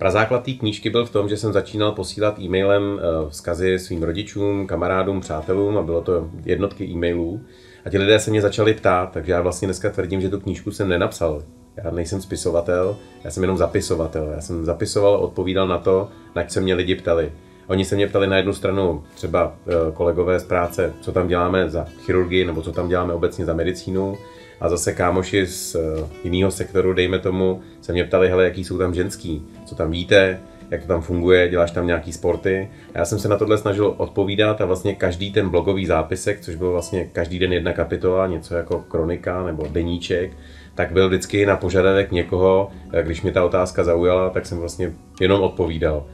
Prazáklad té knížky byl v tom, že jsem začínal posílat e-mailem eh, vzkazy svým rodičům, kamarádům, přátelům a bylo to jednotky e-mailů. A ti lidé se mě začali ptát, takže já vlastně dneska tvrdím, že tu knížku jsem nenapsal. Já nejsem spisovatel, já jsem jenom zapisovatel. Já jsem zapisoval a odpovídal na to, na co se mě lidi ptali. Oni se mě ptali na jednu stranu třeba eh, kolegové z práce, co tam děláme za chirurgii nebo co tam děláme obecně za medicínu. A zase kámoši z eh, jiného sektoru, dejme tomu, se mě ptali, hele, jaký jsou tam ženský, co tam víte, jak to tam funguje, děláš tam nějaký sporty. Já jsem se na tohle snažil odpovídat a vlastně každý ten blogový zápisek, což byl vlastně každý den jedna kapitola, něco jako kronika nebo deníček, tak byl vždycky na požadavek někoho, když mi ta otázka zaujala, tak jsem vlastně jenom odpovídal.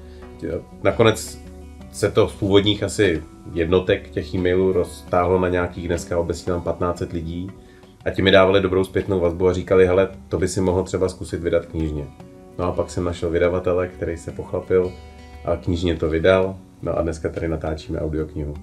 Nakonec se to z původních asi jednotek těch e-mailů roztáhlo na nějakých, dneska obecně tam 15 lidí a ti mi dávali dobrou zpětnou vazbu a říkali, hele, to by si mohl třeba zkusit vydat knižně. No a pak jsem našel vydavatele, který se pochlapil a knižně to vydal, no a dneska tady natáčíme audioknihu.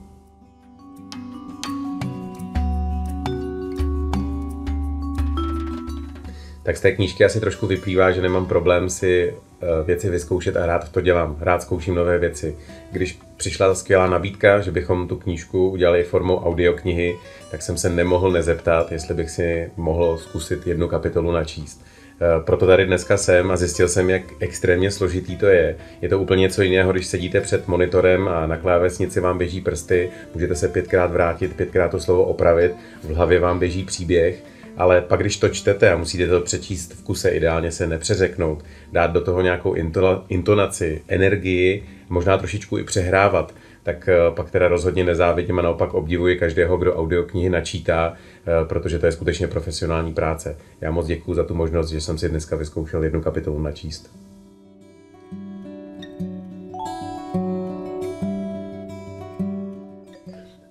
Tak z té knížky asi trošku vyplývá, že nemám problém si eh, věci vyzkoušet a rád to dělám. Rád zkouším nové věci. Když přišla ta skvělá nabídka, že bychom tu knížku udělali formou audioknihy, tak jsem se nemohl nezeptat, jestli bych si mohl zkusit jednu kapitolu načíst. Eh, proto tady dneska jsem a zjistil jsem, jak extrémně složitý to je. Je to úplně něco jiného, když sedíte před monitorem a na klávesnici vám běží prsty, můžete se pětkrát vrátit, pětkrát to slovo opravit, v hlavě vám běží příběh ale pak když to čtete a musíte to přečíst v kuse, ideálně se nepřeřeknout, dát do toho nějakou intonaci, energii, možná trošičku i přehrávat, tak eh, pak teda rozhodně nezávidím a naopak obdivuji každého, kdo audioknihy načítá, eh, protože to je skutečně profesionální práce. Já moc děkuji za tu možnost, že jsem si dneska vyzkoušel jednu kapitolu načíst.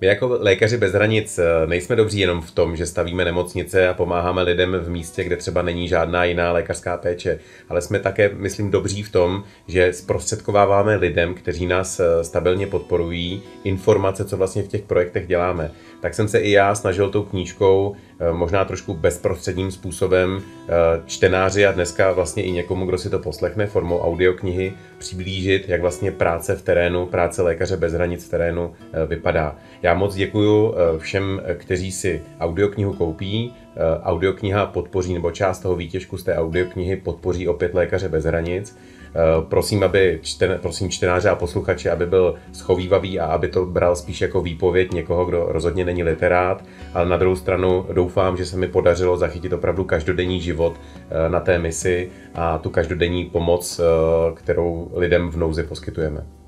My jako lékaři bez hranic eh, nejsme dobří jenom v tom, že stavíme nemocnice a pomáháme lidem v místě, kde třeba není žádná jiná lékařská péče, ale jsme také, myslím, dobří v tom, že zprostředkováváme lidem, kteří nás eh, stabilně podporují, informace, co vlastně v těch projektech děláme. Tak jsem se i já snažil tou knížkou možná trošku bezprostředním způsobem eh, čtenáři a dneska vlastně i někomu, kdo si to poslechne formou audioknihy, přiblížit, jak vlastně práce v terénu, práce lékaře bez hranic v terénu eh, vypadá. Já moc děkuji všem, kteří si audioknihu koupí. Audiokniha podpoří, nebo část toho výtěžku z té audioknihy podpoří opět lékaře bez hranic. Eh, prosím, aby čten, prosím čtenáře a posluchače, aby byl schovývavý a aby to bral spíš jako výpověď někoho, kdo rozhodně není literát, ale na druhou stranu doufám, že se mi podařilo zachytit opravdu každodenní život eh, na té misi a tu každodenní pomoc, eh, kterou lidem v nouzi poskytujeme.